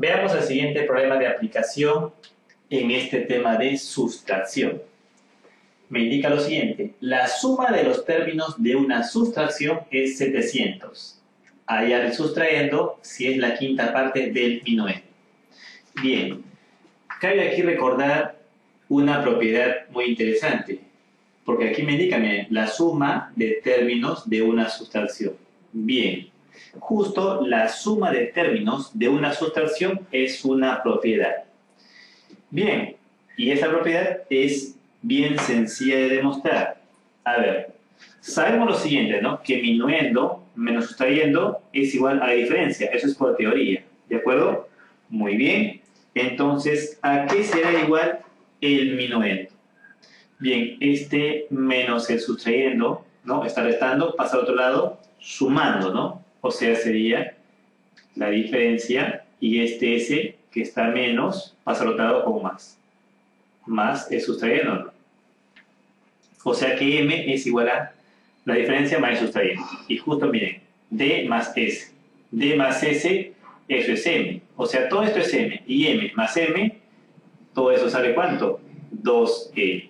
Veamos el siguiente problema de aplicación en este tema de sustracción. Me indica lo siguiente, la suma de los términos de una sustracción es 700. Allá sustrayendo si es la quinta parte del minuendo. Bien, cabe aquí recordar una propiedad muy interesante, porque aquí me indica la suma de términos de una sustracción. Bien, justo la suma de términos de una sustracción es una propiedad. Bien, y esa propiedad es bien sencilla de demostrar. A ver, sabemos lo siguiente, ¿no? Que minuendo menos sustrayendo es igual a la diferencia. Eso es por teoría, ¿de acuerdo? Muy bien. Entonces, ¿a qué será igual el minuendo? Bien, este menos el sustrayendo, ¿no? Está restando, pasa al otro lado, sumando, ¿no? O sea, sería la diferencia y este S que está menos pasa al otro lado como más. Más es sustrayendo. O sea que M es igual a la diferencia más el sustrayendo. Y justo miren, D más S. D más S, eso es M. O sea, todo esto es M. Y M más M, todo eso sale cuánto? 2M.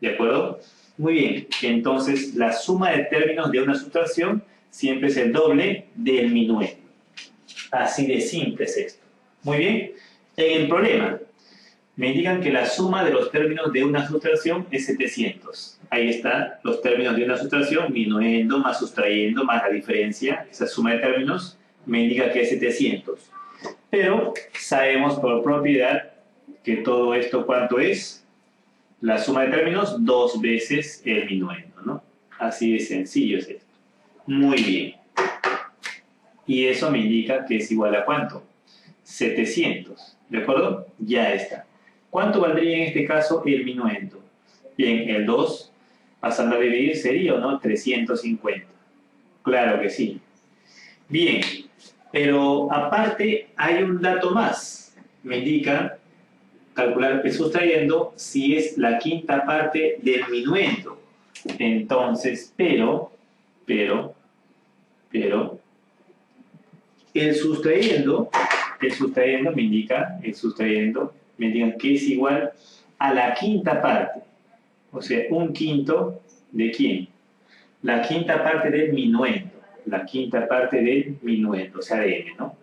¿De acuerdo? Muy bien. Entonces, la suma de términos de una sustracción siempre es el doble del minuendo. Así de simple es esto. Muy bien. En el problema, me indican que la suma de los términos de una sustracción es 700. Ahí están los términos de una sustracción, minuendo más sustrayendo más la diferencia, esa suma de términos me indica que es 700. Pero sabemos por propiedad que todo esto cuánto es, la suma de términos dos veces el minuendo, ¿no? Así de sencillo es esto. Muy bien. Y eso me indica que es igual a cuánto? 700. ¿De acuerdo? Ya está. ¿Cuánto valdría en este caso el minuendo? Bien, el 2 pasando a dividir sería, ¿no? 350. Claro que sí. Bien, pero aparte hay un dato más. Me indica calcular sustrayendo si es la quinta parte del minuendo. Entonces, pero, pero, pero, el sustrayendo, el sustrayendo me indica, el sustrayendo me digan que es igual a la quinta parte. O sea, un quinto de quién? La quinta parte del minuendo. La quinta parte del minuendo, o sea, de m, ¿no?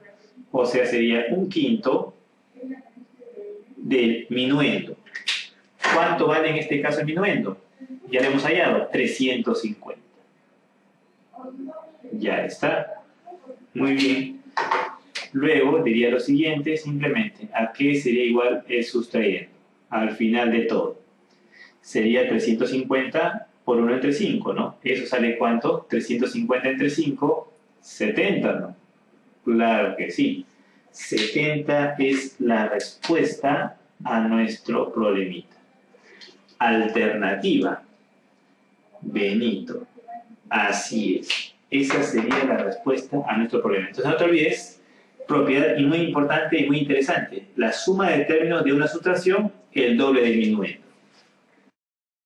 O sea, sería un quinto del minuendo. ¿Cuánto vale en este caso el minuendo? Ya lo hemos hallado, 350. Ya está. Muy bien. Luego diría lo siguiente, simplemente, ¿a qué sería igual el sustrayendo? Al final de todo. Sería 350 por 1 entre 5, ¿no? ¿Eso sale cuánto? 350 entre 5, 70, ¿no? Claro que sí. 70 es la respuesta a nuestro problemita. Alternativa. Benito. Así es. Esa sería la respuesta a nuestro problema. Entonces no te olvides propiedad y muy importante y muy interesante. La suma de términos de una sustracción, el doble minuendo.